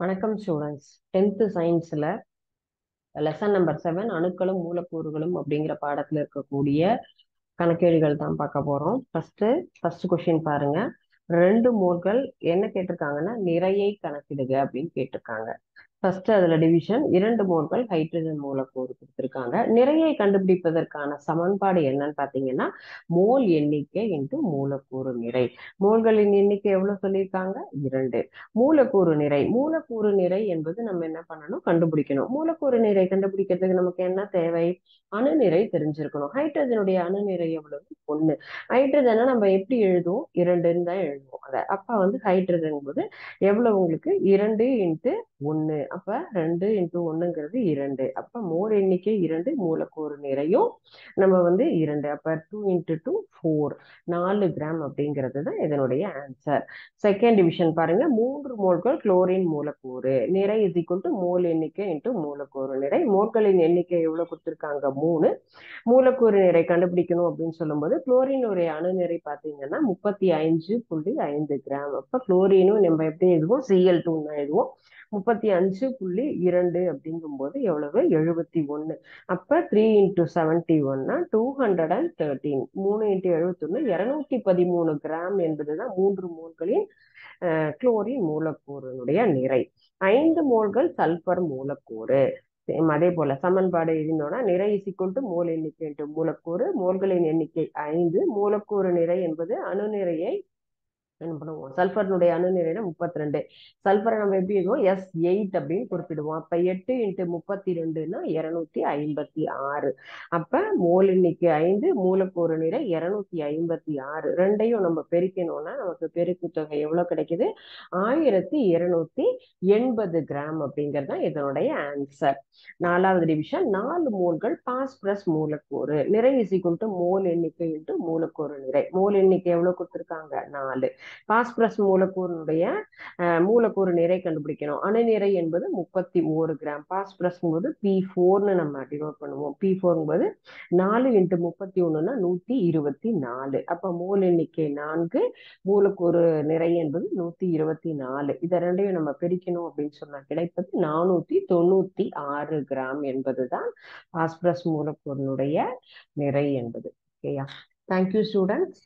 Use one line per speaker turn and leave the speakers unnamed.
வணக்கம் students tenth சயின்ஸில் lesson number seven அணுக்களும் மூலக்கூறுகளும் அப்படிங்கிற பாடத்தில் இருக்கக்கூடிய கணக்கேடுகள் தான் பார்க்க போகிறோம் ஃபர்ஸ்ட் ஃபர்ஸ்ட் கொஷின் பாருங்க. ரெண்டு மோர்கள் என்ன கேட்டிருக்காங்கன்னா நிறையை கணக்கிடுக அப்படின்னு கேட்டிருக்காங்க. ஃபர்ஸ்ட் அதுல டிவிஷன் இரண்டு மோல்கள் ஹைட்ரஜன் மூலக்கூறு கொடுத்திருக்காங்க. நிறையை கண்டுபிடிப்பதற்கான சமன்பாடு என்னன்னு பாத்தீங்கன்னா மோல் எண்ணிக்கை இன்ட்டு மூலக்கூறு நிறை. மோல்களின் எண்ணிக்கை எவ்வளவு சொல்லியிருக்காங்க? இரண்டு. மூலக்கூறு நிறை. மூலக்கூறு நிறை என்பது நம்ம என்ன பண்ணணும்? கண்டுபிடிக்கணும். மூலக்கூறு நிறை கண்டுபிடிக்கிறதுக்கு நமக்கு என்ன தேவை? அணுநிறை தெரிஞ்சிருக்கணும். ஹைட்ரஜனுடைய அணுநிறை எவ்வளவு? ஒண்ணு. ஹைட்ரஜனை நம்ம எப்படி எழுதுவோம்? இரண்டுன்னு தான் எழுதுவோம். அதை. அப்ப வந்து ஹைட்ரஜன் போது எவ்வளவு உங்களுக்கு? இரண்டு இன்ட்டு ஒண்ணு. அப்ப ரெண்டு இன்ட்டு ஒண்ணுங்கிறது இரண்டு. அப்ப மோர் எண்ணிக்கை இரண்டு மூலக்கூறு நிறையும். நம்ம வந்து இரண்டு. அப்ப டூ இன்ட்டு டூ ஃபோர் நாலு கிராம் அப்படிங்கிறது தான் இதனுடைய ஆன்சர் செகண்ட் டிவிஷன் பாருங்க. மூன்று மோல்கள் குளோரின் மூலக்கூறு. நிறை இது கொண்டு மோல் எண்ணிக்கை இன்ட்டு மூலக்கூறு நிறை. மோல்களின் எண்ணிக்கை எவ்வளவு கொடுத்துருக்காங்க? மூணு. மூலக்கூறு நிறை கண்டுபிடிக்கணும் அப்படின்னு சொல்லும்போது குளோரினுடைய அணுநிறை பார்த்தீங்கன்னா முப்பத்தி அஞ்சு புள்ளி ஐந்து கிராம் அப்ப குளோரினும் நம்ம எப்படி எழுதுவோம்? சிஎல் டூ தான் எழுதுவோம். முப்பத்தி அஞ்சு புள்ளி இரண்டு அப்படிங்கும்போது எவ்வளவு? எழுபத்தி ஒன்னு. அப்ப த்ரீ இன்ட்டு செவன்டி ஒன்னா டூ ஹண்ட்ரட் அண்ட் தேர்ட்டீன் மூணு இன்ட்டு எழுபத்தி ஒன்னு இருநூத்தி பதிமூணு கிராம் என்பதுதான் மூன்று மூல்களின் குளோரின் மூலக்கூறினுடைய நிறை. ஐந்து மோல்கள் சல்பர் மூலக்கூறு. அதே போல சமன்பாடு எழுதினோம்னா நிறை இசிக்குள் மூல எண்ணிக்கை என்று மூலக்கூறு மோல்களின் எண்ணிக்கை ஐந்து மூலக்கூறு நிறை என்பது அணுநிறையை என்ன பண்ணுவோம்? சல்ஃபர்னுடைய அணுநிலையில முப்பத்தி ரெண்டு சல்ஃபரை நம்ம எப்படி இருக்கோம் எஸ் எயிட் அப்படின்னு குறிப்பிடுவோம். அப்ப எட்டு இன்ட்டு முப்பத்தி ரெண்டுன்னா இருநூத்தி ஐம்பத்தி ஆறு. அப்ப மோல் எண்ணிக்கை ஐந்து மூலக்கூறு நிறை இருநூத்தி ஐம்பத்தி ஆறு. ரெண்டையும் நம்ம பெருக்கணும்னா நமக்கு பெருக்கு தொகை எவ்வளவு கிடைக்குது? ஆயிரத்தி இருநூத்தி எண்பது கிராம் அப்படிங்கிறது தான் இதனுடைய ஆன்சர் நாலாவது டிவிஷன் நாலு மோல்கள் பிளஸ் மூலக்கூறு. நிறை இசிக்குள் மோல் எண்ணிக்கை இன்ட்டு மூலக்கூறு நிறை. மோல் எண்ணிக்கை எவ்வளவு கொடுத்துருக்காங்க? நாலு. பாஸ்பரஸ் மூலக்கூறினுடைய மூலக்கூறு நிறை கண்டுபிடிக்கணும். அணுநிறை என்பது முப்பத்தி ஓரு கிராம் பாஸ்பரஸ் பி ஃபோர்னு நம்ம டினோட் பண்ணுவோம். பி ஃபோர்ங்கும்போது நாலு இன்ட்டு முப்பத்தி ஒண்ணுன்னா நூத்தி இருபத்தி நாலு. அப்ப மூல எண்ணிக்கை நான்கு மூலக்கூறு நிறை என்பது நூத்தி இருபத்தி நாலு. இதை ரெண்டையும் நம்ம பிரிக்கணும் அப்படின்னு சொன்னா கிடைப்பது நானூத்தி தொண்ணூத்தி ஆறு கிராம் என்பதுதான் பாஸ்பரஸ் மூலக்கூறினுடைய நிறை என்பது. ஓகேயா? Thank you students